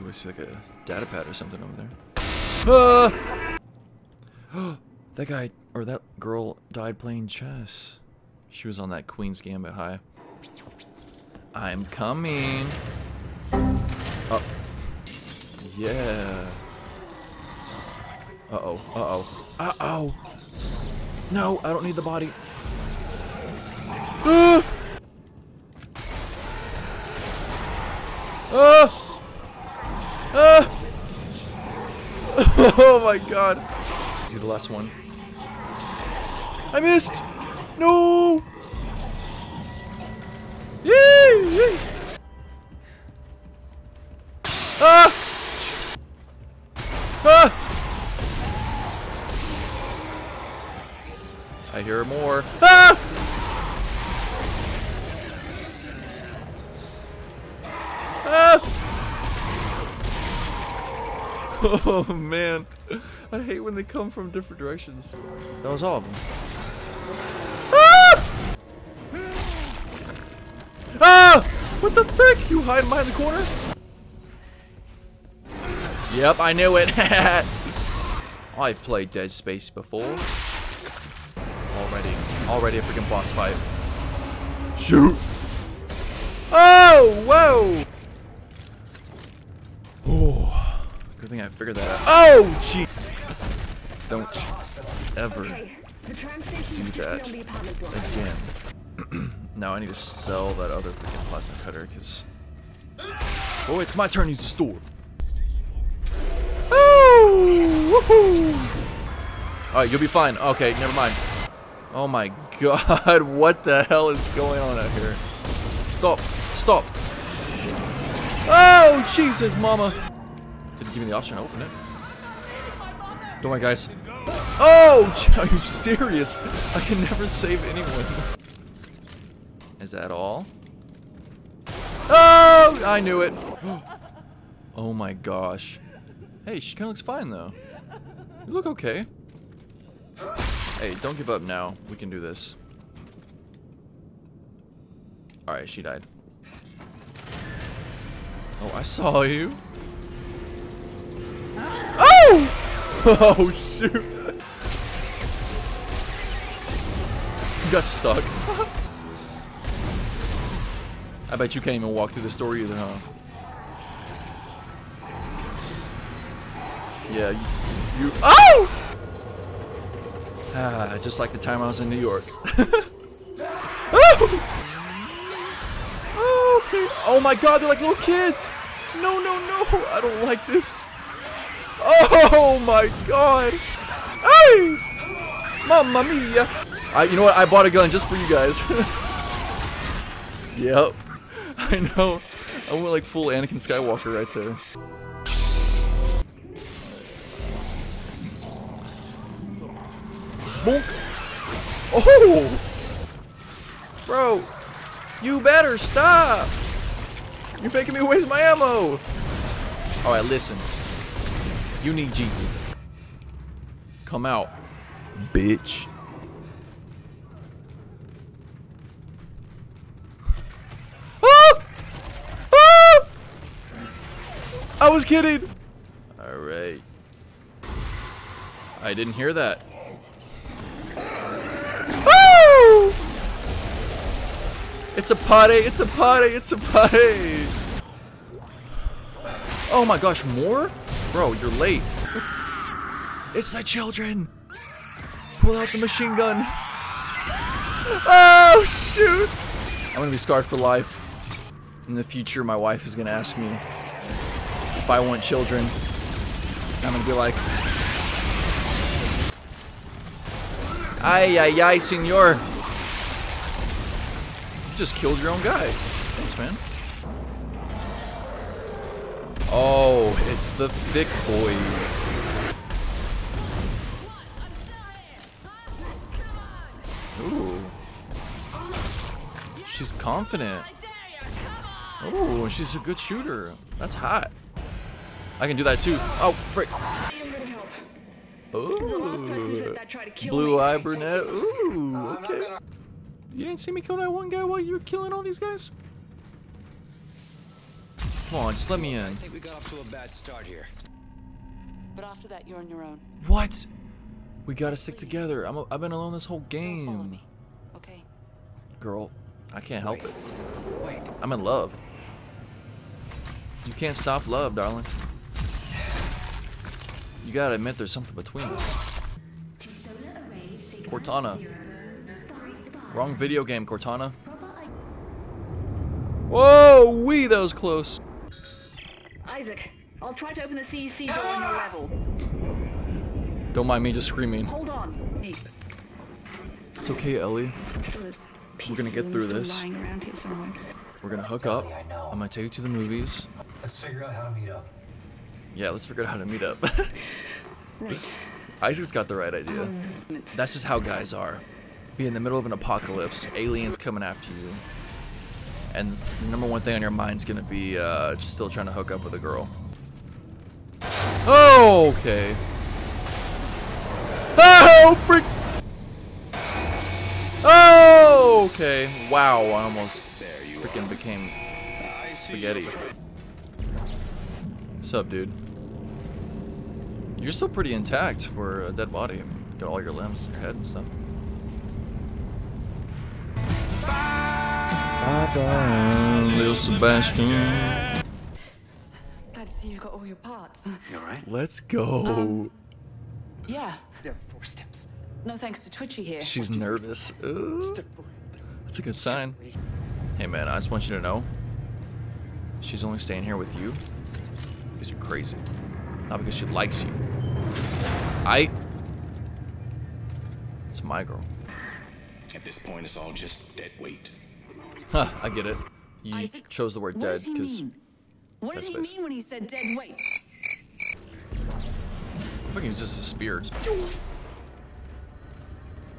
Ooh, I see like a data pad or something over there. Ah! that guy, or that girl died playing chess. She was on that Queen's Gambit high. I'm coming. Oh. Yeah. Uh-oh, uh-oh, uh-oh. No, I don't need the body. Ah! Ah! oh my god. See the last one. I missed! No! Yee! Ah! Ah! I hear more. Ah! Ah! Oh man, I hate when they come from different directions. That was all of them. Ah! Ah! What the frick? You hiding behind the corner? Yep, I knew it. I've played Dead Space before. Already. Already a freaking boss fight. Shoot! Oh! Whoa! Oh. Good thing I figured that out. Oh, gee! Don't ever do that again. now I need to sell that other freaking plasma cutter, because... Oh, it's my turn to use the store. Oh! Woohoo! Alright, you'll be fine. Okay, never mind. Oh my god, what the hell is going on out here? Stop. Stop. Oh, Jesus, mama. Give me the option to open it. Don't worry, guys. Oh, are you serious? I can never save anyone. Is that all? Oh, I knew it. Oh my gosh. Hey, she kind of looks fine though. You look okay. Hey, don't give up now. We can do this. Alright, she died. Oh, I saw you. Oh! Oh, shoot. Got stuck. I bet you can't even walk through the store either, huh? Yeah, you... you oh! Ah, just like the time I was in New York. oh! Okay. Oh my god, they're like little kids! No, no, no! I don't like this. Oh my god! Hey! Mamma mia! I, you know what? I bought a gun just for you guys. yep. I know. I went like full Anakin Skywalker right there. Bonk! Oh! Bro! You better stop! You're making me waste my ammo! Alright, listen. You need Jesus. Come out, bitch. Ah! Ah! I was kidding. All right. I didn't hear that. Oh! It's a party, it's a party, it's a party. Oh my gosh, more? Bro, you're late. It's the children! Pull out the machine gun. Oh, shoot! I'm gonna be scarred for life. In the future, my wife is gonna ask me if I want children. I'm gonna be like, Ay, ay, ay, senor. You just killed your own guy. Thanks, man. Oh, it's the thick boys. Ooh. She's confident. Oh, she's a good shooter. That's hot. I can do that too. Oh, frick. Ooh. Blue eye brunette. Ooh, okay. You didn't see me kill that one guy while you were killing all these guys? Come on, just let me in. I in. think we got off to a bad start here. But after that, you're on your own. What? We gotta stick together. I'm a, I've been alone this whole Don't follow game. me. Okay. Girl, I can't help it. Wait. I'm in love. You can't stop love, darling. You gotta admit there's something between us. Cortana. Wrong video game, Cortana. Whoa, wee, that was close. Isaac, I'll try to open the CEC door on your level. Don't mind me just screaming. Hold on. Hey, It's okay, Ellie. We're gonna get through this. Lying around here somewhere. We're gonna hook up. I know. I'm gonna take you to the movies. Let's figure out how to meet up. Yeah, let's figure out how to meet up. Right. Isaac's got the right idea. Um, That's just how guys are. Be in the middle of an apocalypse, aliens coming after you, and the number one thing on your mind's gonna be uh, just still trying to hook up with a girl. Oh, okay. Oh, frick! Oh, okay. Wow, I almost freaking became spaghetti. What's up, dude? You're still pretty intact for a dead body. I mean, got all your limbs, your head, and stuff. Bye bye, little Sebastian. Glad to see you've got all your parts. You alright? Let's go. Um, yeah. There are four steps. No thanks to Twitchy here. She's nervous. Ugh. That's a good sign. Hey man, I just want you to know. She's only staying here with you because you're crazy, not because she likes you. I. It's my girl. At this point, it's all just dead weight. Huh, I get it. You Isaac, chose the word what dead did he because mean? What did Dead he space. mean when he said dead weight? I think it was just a spear. Just-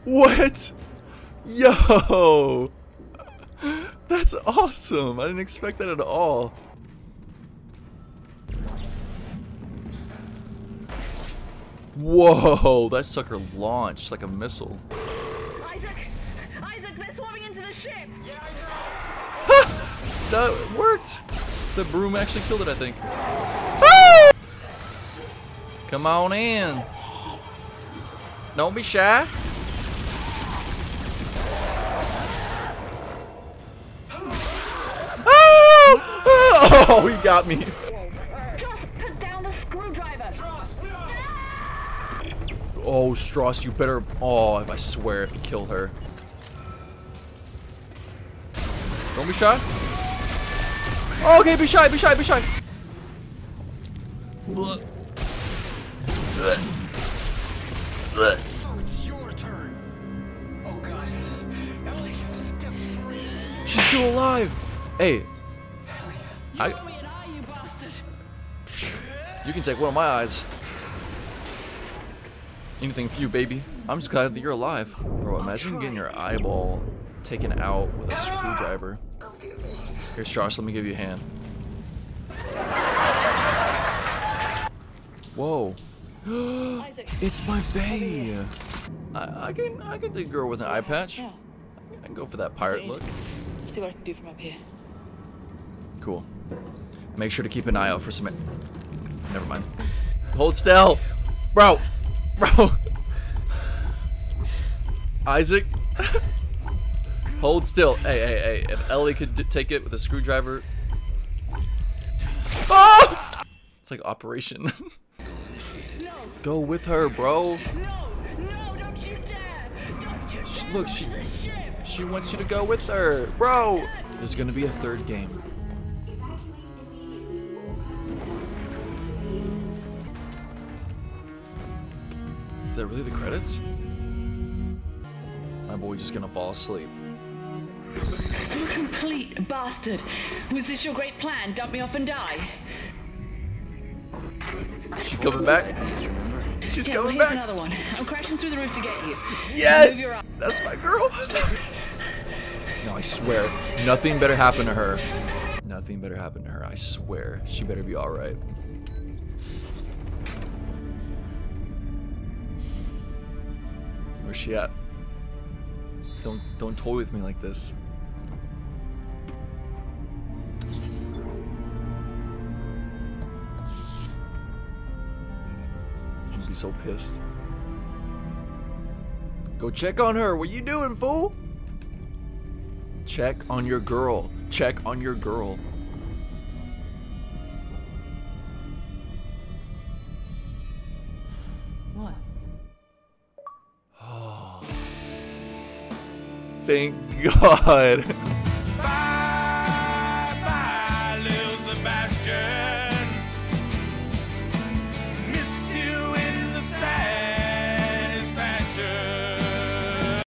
What? Yo! That's awesome. I didn't expect that at all. Whoa, that sucker launched like a missile. Isaac! Isaac, they're swarming into the ship! That worked! The broom actually killed it, I think. Come on in. Don't be shy. Oh, he got me. Oh, Stross, you better. Oh, if I swear, if you kill her. Don't be shy. Okay, be shy, be shy, be shy. Oh, it's your turn. Oh god. Ellie, step three. She's still alive. Hey, I, eye, you you can take one of my eyes. Anything for you, baby. I'm just glad that you're alive. Bro, imagine getting your eyeball taken out with a screwdriver. Here, Stross, let me give you a hand. Whoa. it's my bae. I, I can I can a girl with an eye patch. I can go for that pirate look. See what I can do from up here. Cool. Make sure to keep an eye out for some. Never mind. Hold still, bro, bro. Isaac, hold still. Hey, hey, hey. If Ellie could d- take it with a screwdriver. Oh! It's like Operation. No! Go with her, bro. No! No, don't you dare! Don't you Sh- dare Look, she into the ship! she wants you to go with her, bro. There's gonna be a third game. Is that really the credits? My boy just gonna fall asleep. You complete bastard! Was this your great plan? Dump me off and die? She's coming back. She's Yeah, coming well, here's back. another one. I'm crashing through the roof to get you. Yes, Move that's my girl. no, I swear, nothing better happen to her. Nothing better happen to her. I swear, she better be all right. Where's she at? Don't don't toy with me like this. So pissed. Go check on her. What you doing, fool? Check on your girl. Check on your girl. What? Oh. Thank God.